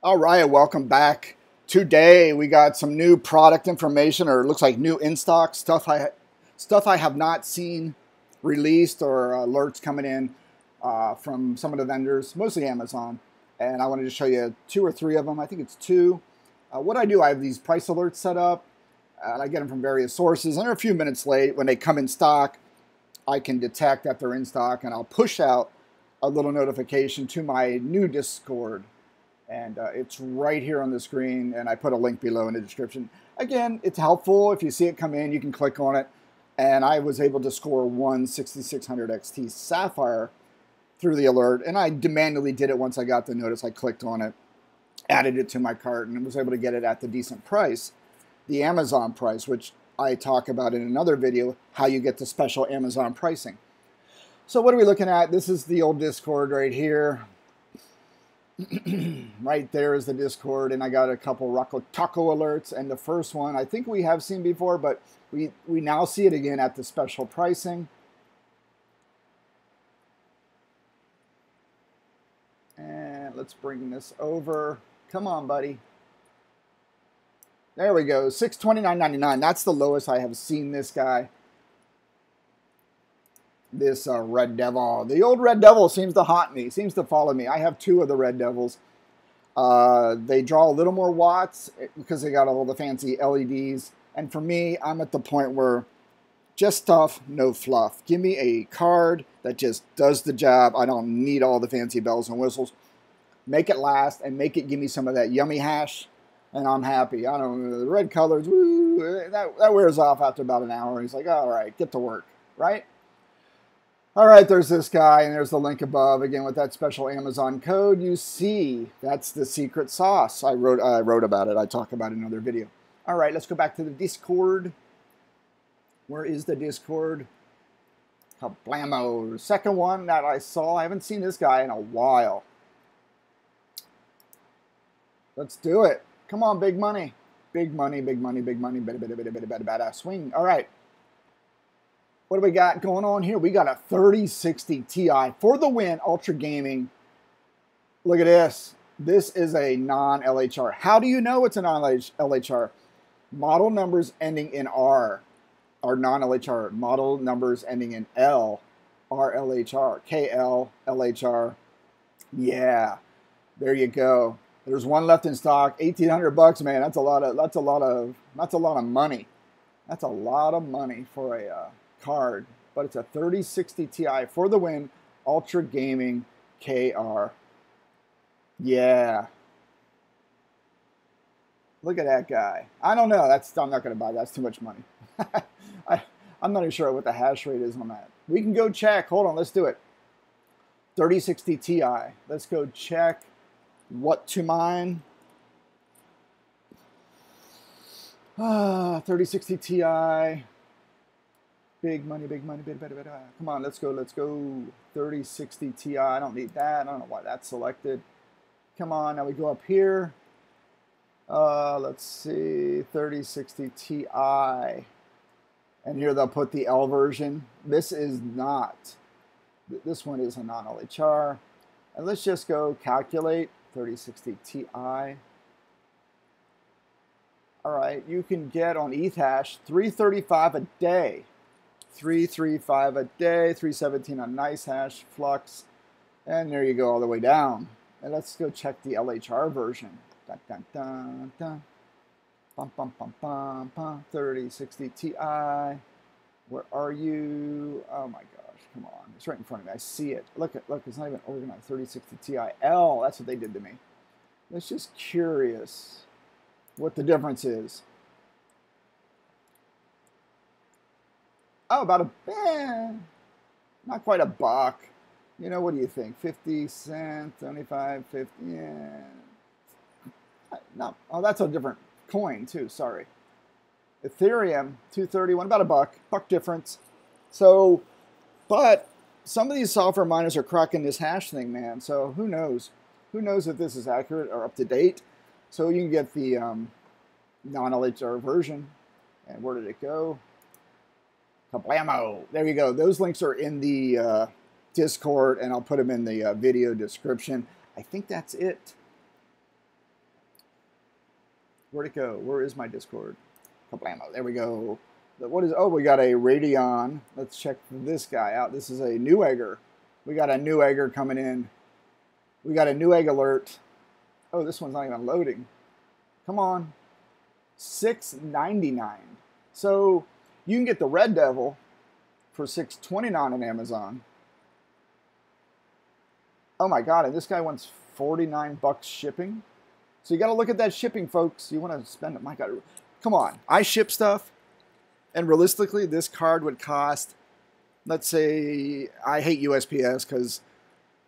All right, welcome back. Today we got some new product information, or it looks like new in stock stuff. I stuff I have not seen released or alerts coming in uh, from some of the vendors, mostly Amazon. And I wanted to show you two or three of them. I think it's two. Uh, what I do, I have these price alerts set up, and I get them from various sources. And they're a few minutes late when they come in stock. I can detect that they're in stock, and I'll push out a little notification to my new Discord and uh, it's right here on the screen and I put a link below in the description. Again, it's helpful. If you see it come in, you can click on it. And I was able to score one 6600 XT Sapphire through the alert, and I demandingly did it once I got the notice. I clicked on it, added it to my cart, and was able to get it at the decent price, the Amazon price, which I talk about in another video, how you get the special Amazon pricing. So what are we looking at? This is the old Discord right here. right there is the Discord, and I got a couple Rocco Taco alerts. And the first one, I think we have seen before, but we, we now see it again at the special pricing. And let's bring this over. Come on, buddy. There we go, $629.99. That's the lowest I have seen this guy this uh, Red Devil. The old Red Devil seems to haunt me, seems to follow me. I have two of the Red Devils. Uh, they draw a little more watts eh, because they got all the fancy LEDs. And for me, I'm at the point where just stuff, no fluff. Give me a card that just does the job. I don't need all the fancy bells and whistles. Make it last and make it give me some of that yummy hash, and I'm happy. I don't know, the red colors, woo, eh, that, that wears off after about an hour. He's like, all right, get to work, right? All right, there's this guy, and there's the link above. Again, with that special Amazon code, you see that's the secret sauce. I wrote, I wrote about it. I talk about it in another video. All right, let's go back to the Discord. Where is the Discord? Kablamo. Second one that I saw. I haven't seen this guy in a while. Let's do it. Come on, big money. Big money, big money, big money. Bada, bada, bada, bada, bada, bada, swing. All right. What do we got going on here? We got a 3060 Ti for the win, Ultra Gaming. Look at this. This is a non-LHR. How do you know it's a non-LHR? Model numbers ending in R are non-LHR. Model numbers ending in L are LHR. KL, LHR. Yeah, there you go. There's one left in stock. 1800 bucks, man. That's a lot of that's a lot of that's a lot of money. That's a lot of money for a uh, card, but it's a 3060 Ti for the win, Ultra Gaming KR. Yeah. Look at that guy. I don't know. That's I'm not going to buy. That's too much money. I, I'm not even sure what the hash rate is on that. We can go check. Hold on. Let's do it. 3060 Ti. Let's go check what to mine. Ah, 3060 Ti. Big money, big money, big, big, big, big. Come on, let's go, let's go. 3060 Ti. I don't need that. I don't know why that's selected. Come on, now we go up here. Uh, let's see, 3060 Ti. And here they'll put the L version. This is not. This one is a non-LHR. And let's just go calculate 3060 Ti. All right, you can get on Ethash 335 a day. 335 a day, 317 on NiceHash, Flux, and there you go all the way down. And let's go check the LHR version. Dun, dun, dun, dun. Bum, bum, bum, bum, bum. 3060 Ti. Where are you? Oh my gosh, come on. It's right in front of me. I see it. Look, at look, it's not even organized. 3060 Ti L. That's what they did to me. It's just curious what the difference is. Oh, about a, eh, not quite a buck. You know, what do you think? 50 cents, 25, 50, yeah. No, oh, that's a different coin too, sorry. Ethereum, 231, about a buck, buck difference. So, but some of these software miners are cracking this hash thing, man. So who knows? Who knows if this is accurate or up to date? So you can get the um, non-LHR version. And where did it go? Kablamo. There you go. Those links are in the uh, Discord, and I'll put them in the uh, video description. I think that's it. Where'd it go? Where is my Discord? Kablamo. There we go. What is? Oh, we got a Radeon. Let's check this guy out. This is a Newegger. We got a Newegger coming in. We got a Newegg alert. Oh, this one's not even loading. Come on. 6.99. So you can get the Red Devil for 6.29 on Amazon. Oh my god, and this guy wants 49 bucks shipping. So you got to look at that shipping, folks. You want to spend. My god. Come on. I ship stuff and realistically this card would cost let's say I hate USPS cuz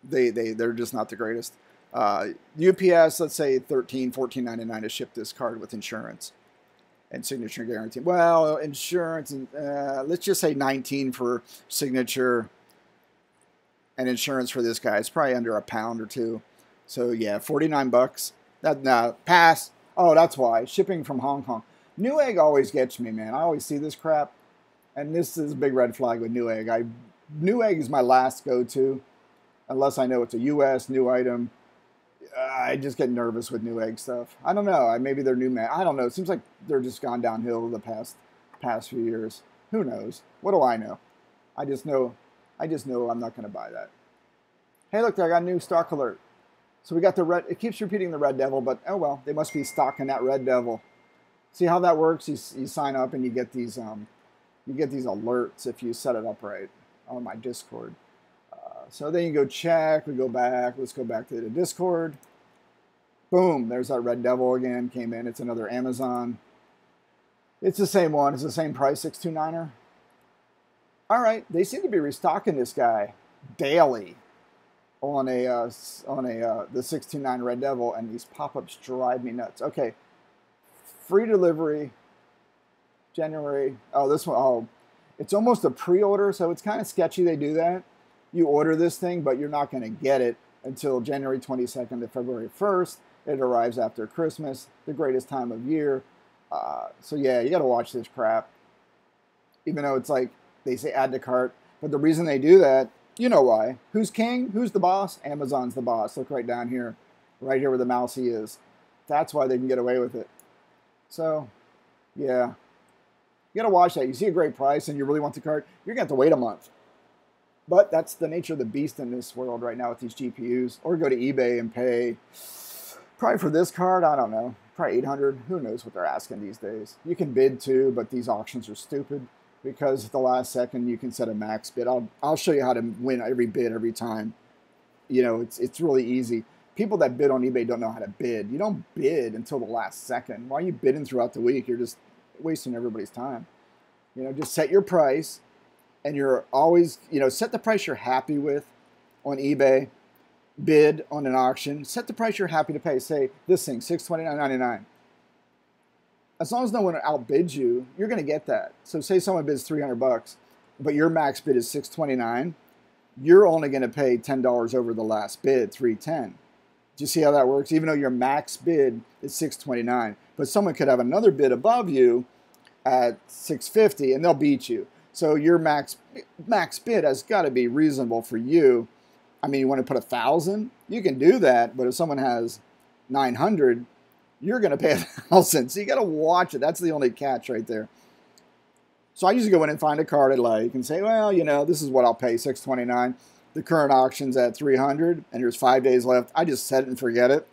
they they they're just not the greatest. Uh, UPS, let's say 13 14.99 to ship this card with insurance and signature guarantee. Well, insurance and uh, let's just say 19 for signature and insurance for this guy. It's probably under a pound or two. So yeah, 49 bucks. That nah, pass. Oh, that's why shipping from Hong Kong. Newegg always gets me, man. I always see this crap, and this is a big red flag with Newegg. I Newegg is my last go-to, unless I know it's a U.S. new item. I just get nervous with Newegg stuff. I don't know. I maybe they're new man. I don't know. It seems like they're just gone downhill the past past few years. Who knows? What do I know? I just know. I just know I'm not going to buy that. Hey, look! I got a new stock alert. So we got the red. It keeps repeating the red devil, but oh well. They must be stocking that red devil. See how that works? You, you sign up and you get these um, you get these alerts if you set it up right on my Discord. So then you go check. We go back. Let's go back to the Discord. Boom! There's that Red Devil again. Came in. It's another Amazon. It's the same one. It's the same price. Six two niner. All right. They seem to be restocking this guy daily on a uh, on a uh, the 629 Red Devil, and these pop-ups drive me nuts. Okay, free delivery January. Oh, this one. Oh, it's almost a pre-order, so it's kind of sketchy they do that. You order this thing, but you're not going to get it until January 22nd to February 1st. It arrives after Christmas, the greatest time of year. Uh, so yeah, you got to watch this crap. Even though it's like they say add to cart, but the reason they do that, you know why? Who's king? Who's the boss? Amazon's the boss. Look right down here, right here where the mousey is. That's why they can get away with it. So, yeah. You got to watch that. You see a great price and you really want the cart, you're to have to wait a month. But that's the nature of the beast in this world right now with these GPUs. Or go to eBay and pay, probably for this card, I don't know, probably 800 Who knows what they're asking these days. You can bid too, but these auctions are stupid because at the last second you can set a max bid. I'll, I'll show you how to win every bid every time. You know, it's, it's really easy people that bid on eBay don't know how to bid. You don't bid until the last second. Why are you bidding throughout the week? You're just wasting everybody's time. You know, just set your price and you're always, you know, set the price you're happy with on eBay, bid on an auction, set the price you're happy to pay. Say this thing, six twenty nine ninety nine. As long as no one outbids you, you're going to get that. So say someone bids 300 bucks, but your max bid is 629, you're only going to pay $10 over the last bid, 310. Do you see how that works? Even though your max bid is 629, but someone could have another bid above you at 650 and they'll beat you. So your max max bid has got to be reasonable for you. I mean, you want to put a thousand, you can do that, but if someone has 900, you're going to pay a thousand. So you got to watch it. That's the only catch right there. So I usually go in and find a card I like and say, well, you know, this is what I'll pay, 629 the current auction's at 300 and there's five days left, I just set it and forget it.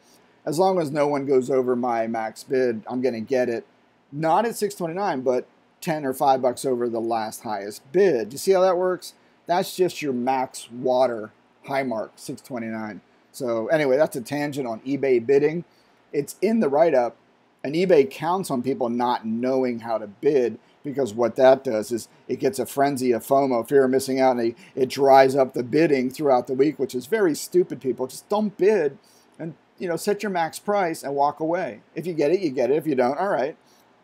As long as no one goes over my max bid, I'm going to get it. Not at 629, but 10 or 5 bucks over the last highest bid. You see how that works? That's just your max water high mark, 629. So anyway, that's a tangent on eBay bidding. It's in the write-up, and eBay counts on people not knowing how to bid because what that does is it gets a frenzy of FOMO, fear of missing out, and it dries up the bidding throughout the week, which is very stupid. People just don't bid and you know set your max price and walk away. If you get it, you get it. If you don't, all right,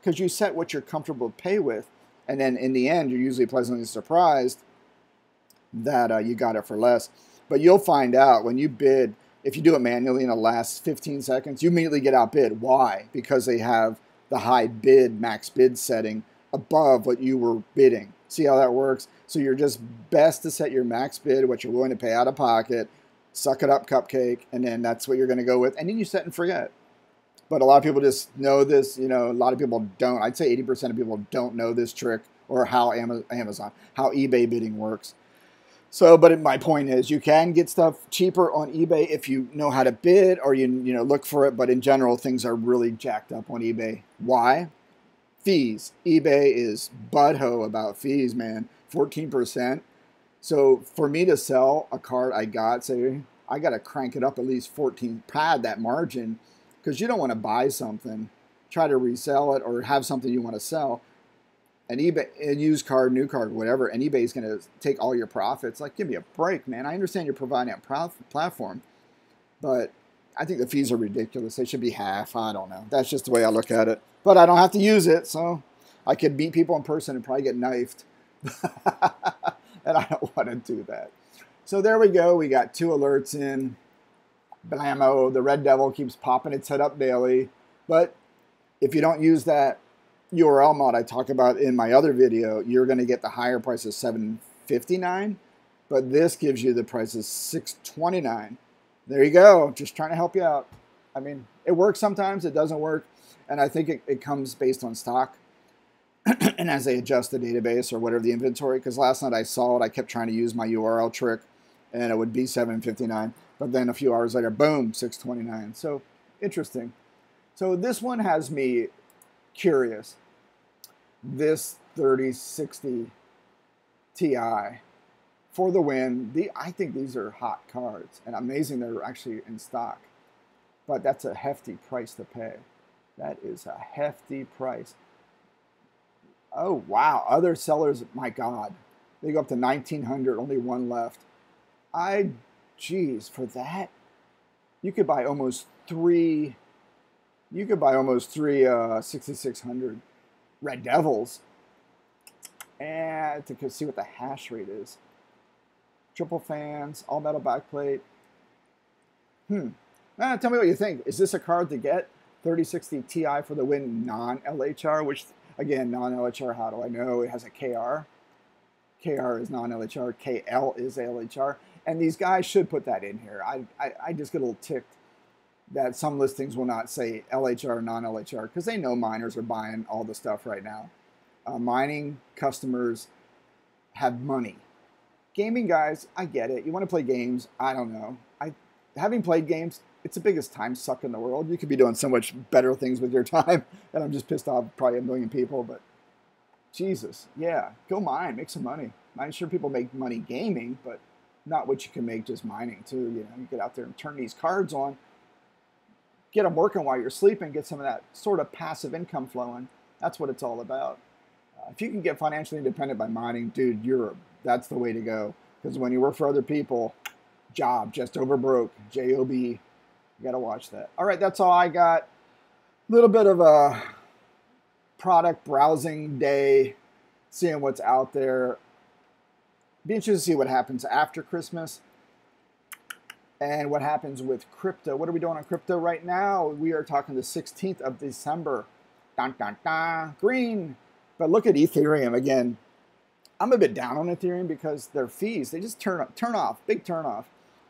because you set what you're comfortable to pay with, and then in the end, you're usually pleasantly surprised that uh, you got it for less. But you'll find out when you bid. If you do it manually in the last 15 seconds, you immediately get outbid. Why? Because they have the high bid, max bid setting above what you were bidding. See how that works? So you're just best to set your max bid, what you're willing to pay out of pocket, suck it up, cupcake, and then that's what you're going to go with. And then you set and forget. But a lot of people just know this. You know, a lot of people don't. I'd say 80% of people don't know this trick or how Amazon, how eBay bidding works. So, but my point is, you can get stuff cheaper on eBay if you know how to bid or you you know look for it. But in general, things are really jacked up on eBay. Why? Fees. eBay is butthole about fees, man. 14%. So for me to sell a card I got, say I got to crank it up at least 14, pad that margin because you don't want to buy something, try to resell it, or have something you want to sell. An eBay, a used card, new card, whatever, and eBay's going to take all your profits. Like, give me a break, man. I understand you're providing a platform, but I think the fees are ridiculous. They should be half. I don't know. That's just the way I look at it. But I don't have to use it, so I could beat people in person and probably get knifed. and I don't want to do that. So there we go. We got two alerts in. Blammo, the Red Devil keeps popping its head up daily. But if you don't use that URL mod I talk about in my other video, you're going to get the higher price of 759 but this gives you the price of 629 There you go. Just trying to help you out. I mean, it works sometimes, it doesn't work, and I think it, it comes based on stock. and as they adjust the database or whatever the inventory, because last night I saw it, I kept trying to use my URL trick, and it would be 759 but then a few hours later, boom, 629. So interesting. So this one has me curious. This 3060 Ti for the win. The, I think these are hot cards and amazing they're actually in stock. But that's a hefty price to pay. That is a hefty price. Oh, wow. Other sellers, my God, they go up to 1900 only one left. I Geez, for that, you could buy almost three. You could buy almost three uh, 6600 Red Devils, and to see what the hash rate is. Triple fans, all metal backplate. Hmm. Ah, tell me what you think. Is this a card to get? 3060 Ti for the win non LHR, which again, non LHR, how do I know? It has a KR. KR is non LHR, KL is LHR. And these guys should put that in here. I, I, I just get a little ticked that some listings will not say LHR, non-LHR, because they know miners are buying all the stuff right now. Uh, mining customers have money. Gaming guys, I get it. You want to play games. I don't know. I, having played games, it's the biggest time suck in the world. You could be doing so much better things with your time, and I'm just pissed off probably a million people. But Jesus, yeah, go mine, make some money. I'm sure people make money gaming, but not what you can make just mining too. You know, you get out there and turn these cards on, get them working while you're sleeping, get some of that sort of passive income flowing. That's what it's all about. Uh, if you can get financially independent by mining, dude, you're that's the way to go. Because when you work for other people, job just over broke, job. You got to watch that. All right, that's all I got. A little bit of a product browsing day, seeing what's out there be interested to see what happens after Christmas and what happens with crypto. What are we doing on crypto right now? We are talking the 16th of December. Dun, dun, dun, green. But look at Ethereum again. I'm a bit down on Ethereum because their fees, they just turn turn off, big turn off.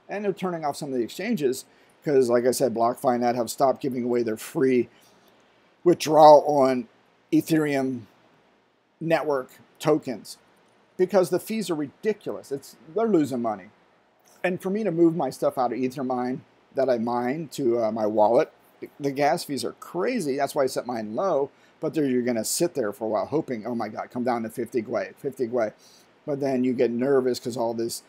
And they're turning off some of the exchanges because, like I said, BlockFi and that have stopped giving away their free withdrawal on Ethereum network tokens because the fees are ridiculous. It's they're losing money. And for me to move my stuff out of Ethermine that I mine to uh, my wallet, the gas fees are crazy. That's why I set mine low. But there, you're going to sit there for a while, hoping, oh my God, come down to 50 gwei, 50 gwei. But then you get nervous because all this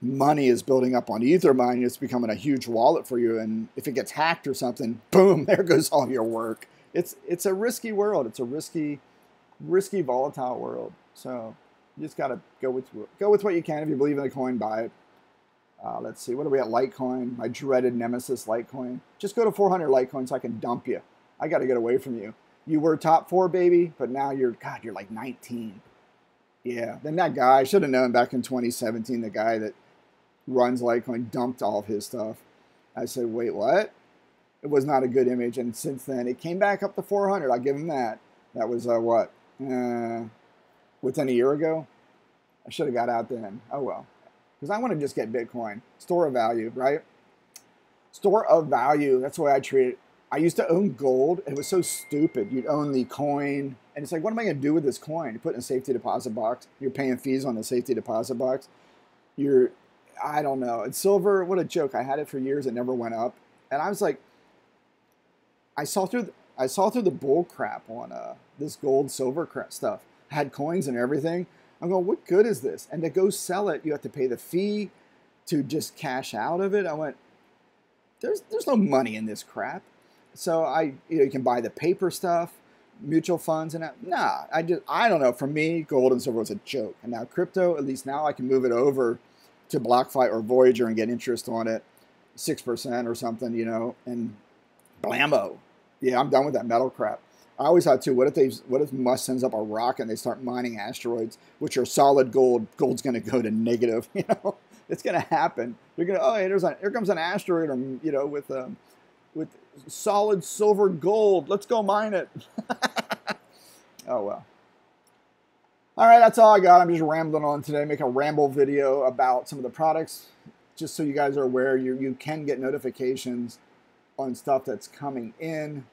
money is building up on Ethermine. It's becoming a huge wallet for you. And if it gets hacked or something, boom, there goes all your work. It's it's a risky world. It's a risky, risky, volatile world. So you just got to go with go with what you can. If you believe in the coin, buy it. Uh, let's see, what are we at Litecoin? My dreaded nemesis, Litecoin. Just go to 400 Litecoin so I can dump you. I got to get away from you. You were top four, baby, but now you're, God, you're like 19. Yeah, then that guy, I should have known back in 2017, the guy that runs Litecoin dumped all of his stuff. I said, wait, what? It was not a good image. And since then, it came back up to 400. I'll give him that. That was, uh, what, uh, within a year ago. I should have got out then. Oh well. Because I want to just get Bitcoin. Store of value, right? Store of value. That's the way I treat it. I used to own gold. It was so stupid. You'd own the coin, and it's like, what am I going to do with this coin? You put it in a safety deposit box. You're paying fees on the safety deposit box. You're, I don't know. It's silver. What a joke. I had it for years. It never went up, and I was like, I saw through. The, I saw through the bull crap on uh, this gold silver crap stuff. Had coins and everything. I'm going, what good is this? And to go sell it, you have to pay the fee to just cash out of it. I went, there's there's no money in this crap. So I you, know, you can buy the paper stuff, mutual funds, and that. nah. I just I don't know. For me, gold and silver was a joke. And now crypto, at least now I can move it over to BlockFi or Voyager and get interest on it, six percent or something, you know, and blammo. Yeah, I'm done with that metal crap. I always thought too. What if they? What if Musk sends up a rocket and they start mining asteroids, which are solid gold? Gold's going to go to negative. You know, it's going to happen. They're going to. Oh, an, here comes an asteroid, or you know, with um, with solid silver gold. Let's go mine it. oh well. All right, that's all I got. I'm just rambling on today. Make a ramble video about some of the products, just so you guys are aware. You you can get notifications on stuff that's coming in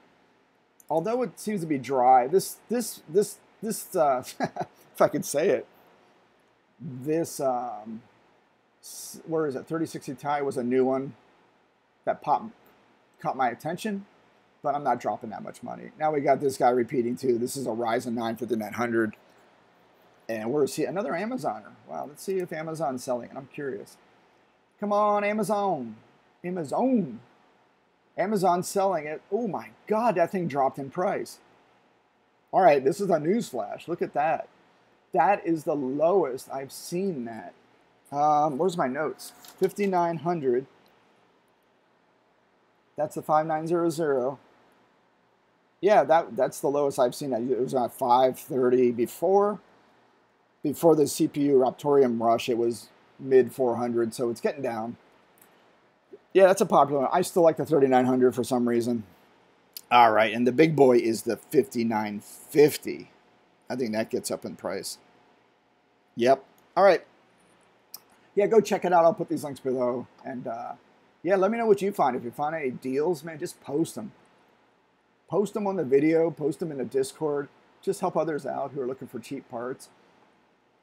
although it seems to be dry, this this this this uh, if I could say it, this um, where is it? 3060 Ti was a new one that popped caught my attention, but I'm not dropping that much money. Now we got this guy repeating too. This is a Ryzen 9 5900, and we're see another Amazoner. Wow, let's see if Amazon's selling it. I'm curious. Come on, Amazon, Amazon. Amazon selling it. Oh my God, that thing dropped in price. All right, this is a news flash. Look at that. That is the lowest I've seen that. Um, where's my notes? 5900. That's the 5900. Yeah, that that's the lowest I've seen. It was at 530 before. Before the CPU Raptoreum rush, it was mid 400, so it's getting down. Yeah, that's a popular one. I still like the 3900 for some reason. All right, and the big boy is the 5950. I think that gets up in price. Yep. All right. Yeah, go check it out. I'll put these links below. And uh, yeah, let me know what you find. If you find any deals, man, just post them. Post them on the video, post them in the Discord. Just help others out who are looking for cheap parts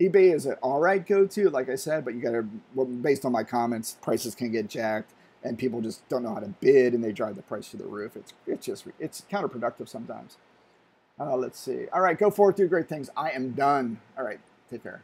eBay is an all right go to, like I said, but you got to, well, based on my comments, prices can get jacked and people just don't know how to bid and they drive the price to the roof. It's it's just it's counterproductive sometimes. Uh, let's see. All right, go forward, do great things. I am done. All right, take care.